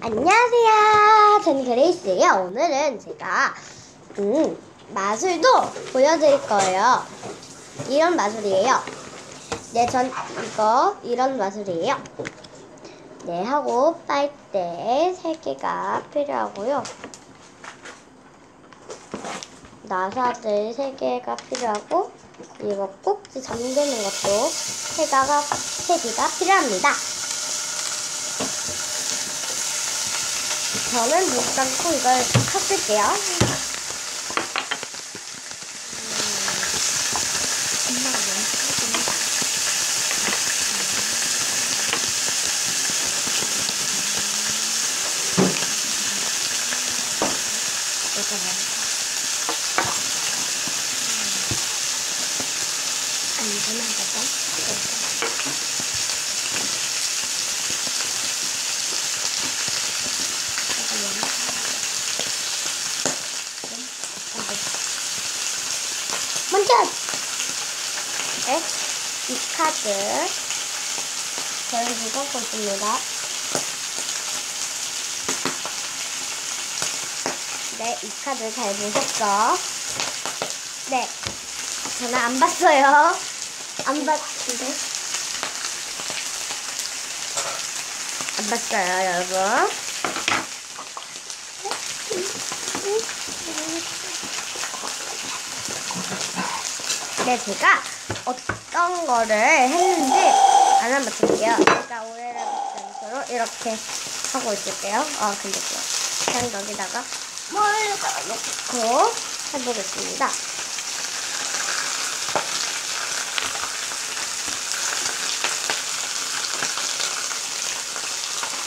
안녕하세요. 저는 그레이스예요. 오늘은 제가 음, 마술도 보여드릴 거예요. 이런 마술이에요. 네, 전 이거 이런 마술이에요. 네, 하고 빨대 3개가 필요하고요. 나사들 3개가 필요하고 이거 꼭지 잠그는 것도 3개가, 3개가 필요합니다. 저는 물 감고 이걸 섞을게요. 이거만 하자. 먼저 네, 이 카드 저는 이거 갖고 있습니다. 네, 이 카드 잘 보셨죠? 네, 저는 안 봤어요. 안 봤는데 안 봤어요, 여러분. 네, 제가 어 떤 거를 했는지 하나 맞출게요. 제가 오해라는 센서로 이렇게 하고 있을게요. 아, 근데 또 그냥 여기다가 뭘에다가 놓고 해보겠습니다.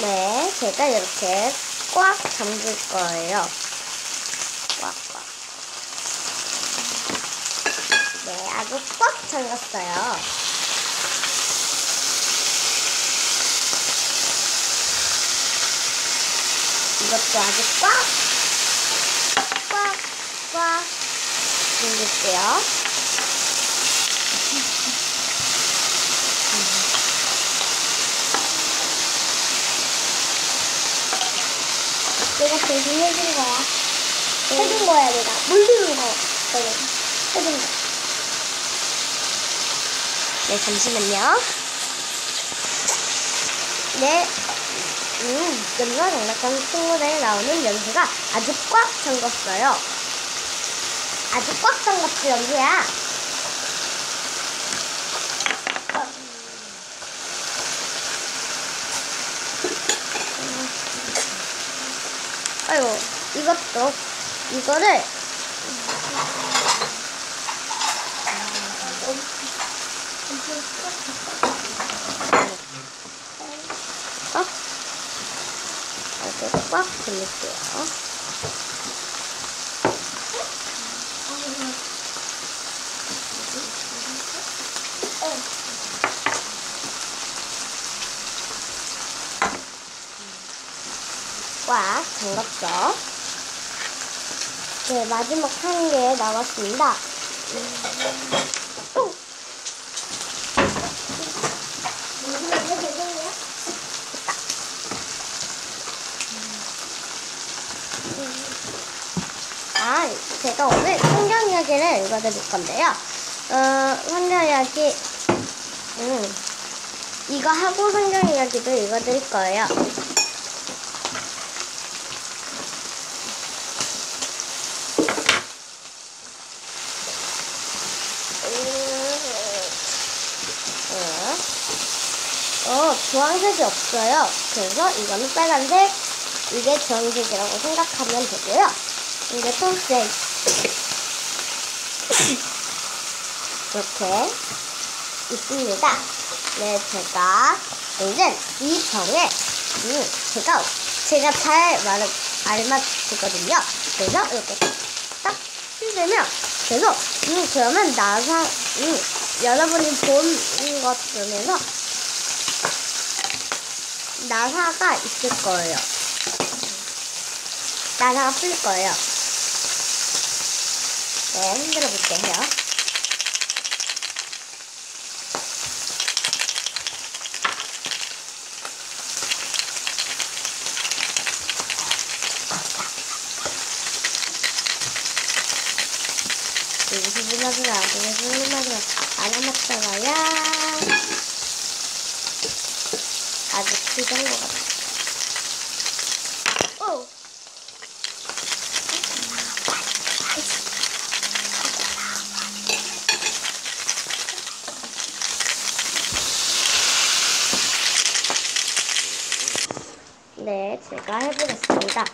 네, 제가 이렇게 꽉 잠글 거예요. 꽉, 꽉. 네, 아주 꽉 잠갔어요. 이것도 아주 꽉, 꽉, 꽉 잠글게요. 내가 대신 해준 거야. 해준 거야, 내가. 물리는 거. 내가 해준 거. 네, 잠시만요. 네. 음, 연가 장난감 친구들이 나오는 연수가 아주 꽉 잠갔어요. 아주 꽉 잠갔지, 연수야. 아이고, 이것도, 이거를, 어? 이렇게 꽉 돌릴게요. 꽉 잠갔죠? 네, 마지막 한 개 남았습니다. 오! 아, 제가 오늘 성경 이야기를 읽어드릴 건데요. 어, 성경 이야기, 음, 이거 하고 성경 이야기도 읽어드릴 거예요. 어, 주황색이 없어요. 그래서 이거는 빨간색, 이게 주황색이라고 생각하면 되고요. 이게 초록색. 이렇게 있습니다. 네, 제가 이제 이 병에, 음, 제가, 제가 잘 말을, 알맞추거든요. 그래서 이렇게 딱 흔들면, 계속, 음, 그러면 나사, 음, 여러분이 본 것 중에서 나사가 있을 거예요. 나사가 풀 거예요. 네, 흔들어 볼게요. 여기서 물막이 나중에 물막이 안 남았잖아요. 아직 그정것 같아요. 네, 제가 해보겠습니다.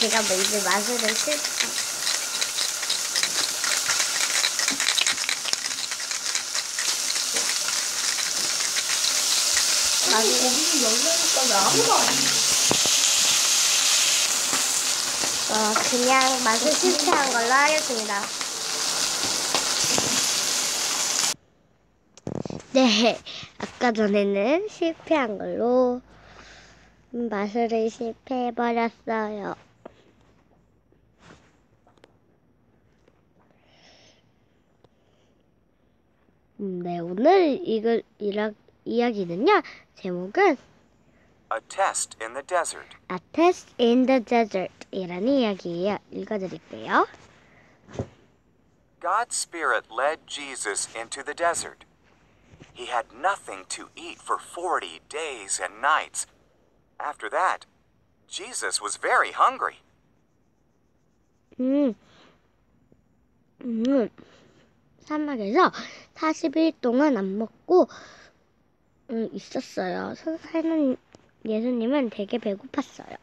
제가 뭐 이제 마술을 실 마술 거기는 열려니까 왜 아무도 안 해? 어, 그냥 맛을 실패한 걸로 하겠습니다. 네, 아까 전에는 실패한 걸로 마술을 실패해버렸어요. 음, 네, 오늘 이글, 이라, 이야기는요, 제목은 A test in the desert. A Test in the Desert 이라는 이야기예요. 읽어드릴게요. God's Spirit led Jesus into the desert. He had nothing to eat for 40 days and nights. After that, Jesus was very hungry. 음, 음, 사막에서 40일 동안 안 먹고 음, 있었어요. 선사는 예수님은 되게 배고팠어요.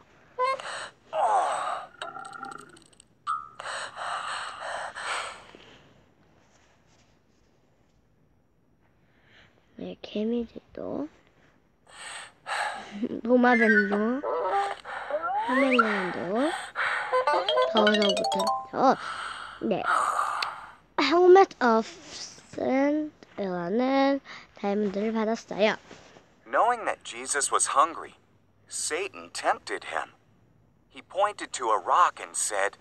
네, 개미들도 도마뱀도 카멜레온도 더워서 못했죠. 네. Helmet of Sand이라는 다이아몬드를 받았어요. Knowing that Jesus was hungry, Satan tempted him. He pointed to a rock and said,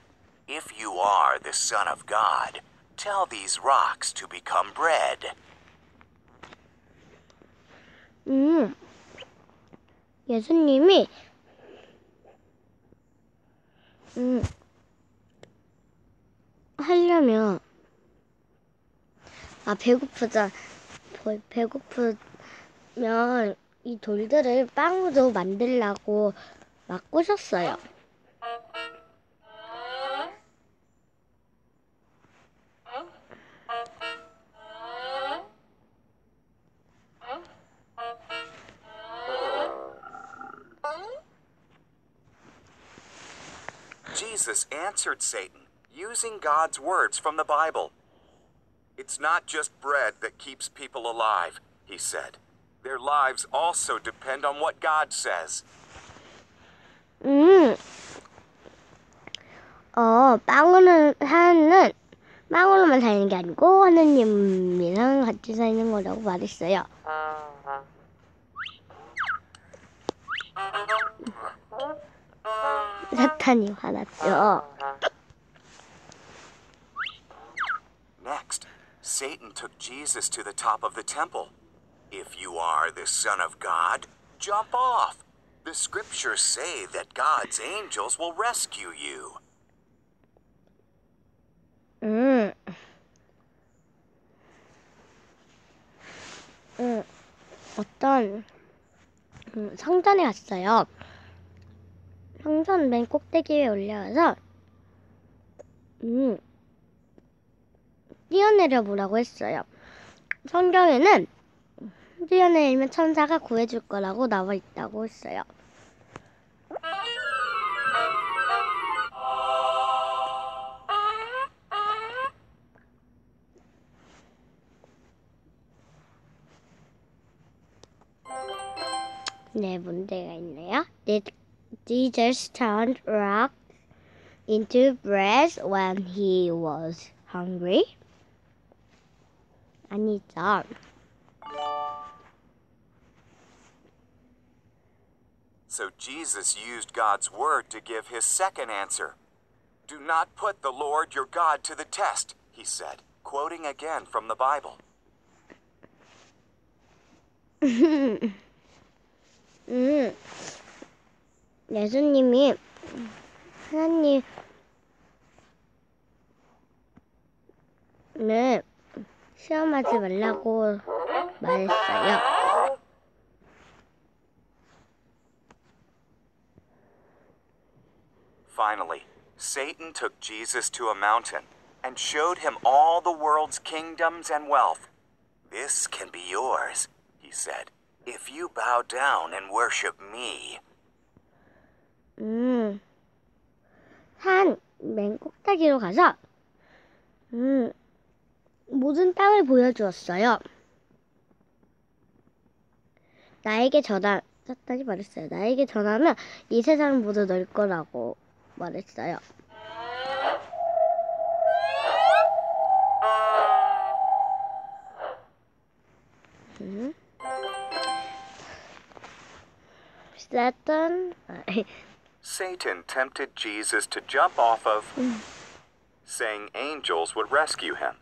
If you are the Son of God, tell these rocks to become bread. 음, 예수님이 음, 하려면 아 배고프자 배- 배고프 면 이 돌들을 빵으로 만들라고 막 꼬셨어요. Jesus answered Satan using God's words from the Bible. It's not just bread that keeps people alive, he said. Their lives also depend on what God says. 음, 어, 빵으로 사는, 빵으로만 사는 게 아니고, 하느님이랑 같이 사는 거라고 말했어요. 사탄이 화났죠. Next, Satan took Jesus to the top of the temple. If you are the Son of God, jump off. The scriptures say that God's angels will rescue you. 음. 음, 어떤 음, 성전에 갔어요. 성전 맨 꼭대기에 올라가서 음, 뛰어내려 보라고 했어요. 성경에는 뛰어내리면 천사가 구해줄 거라고 나와 있다고 했어요. 네, 문제가 있네요. Did Jesus turn rocks into bread when he was hungry? 아니죠. So Jesus used God's word to give his second answer. Do not put the Lord your God to the test, he said, quoting again from the Bible. 음, 예수님이 하나님을 시험하지 말라고 말했어요. Finally, Satan took Jesus to a mountain and showed him all the world's kingdoms and wealth. This can be yours, he said, if you bow down and worship me. 음, 산맨 꼭대기로 가서, 음, 모든 땅을 보여주었어요. 나에게 전하, 사탄이 말했어요. 나에게 전하면 이 세상을 모두 널 거라고 말했어요. 음. 사탄, 아, Satan tempted Jesus to jump off of, saying angels would rescue him.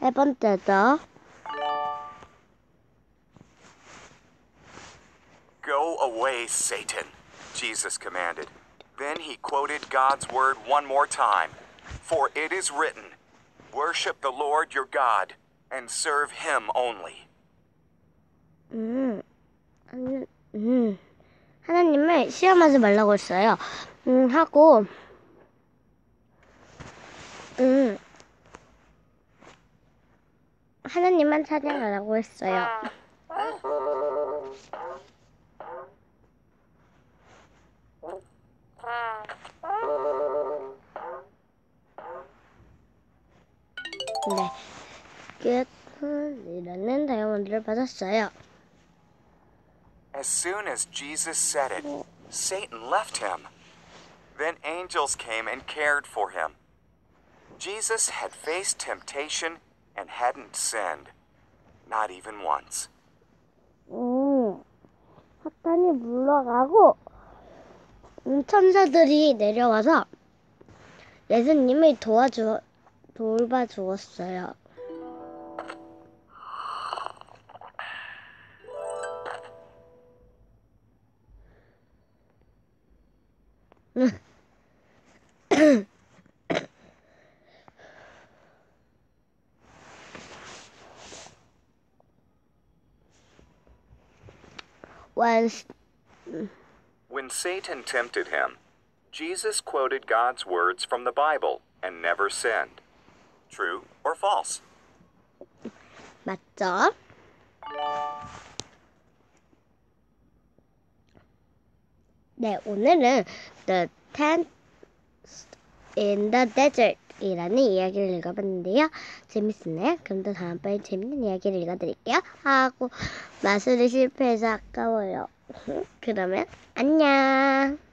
세 번째죠. Go away, Satan, Jesus commanded. Then he quoted God's word one more time. For it is written, Worship the Lord your God and serve him only. 음, 하나- 음, 하나님을 시험하지 말라고 했어요. 음, 하고, 음, 하나님만 찬양하라고 했어요. 받았어요. As soon as Jesus said it, Satan left him. Then angels came and cared for him. Jesus had faced temptation and hadn't sinned, not even once. 음, 사탄이 물러가고 음, 천사들이 내려와서 예수님을 도와주 돌봐 주었어요. When When Satan tempted him, Jesus quoted God's words from the Bible and never sinned. True or false? 맞죠? 네, 오늘은 The Tent in the Desert 이라는 이야기를 읽어봤는데요. 재밌었나요? 그럼 또 다음번에 재밌는 이야기를 읽어드릴게요. 하고 마술이 실패해서 아까워요. 그러면 안녕.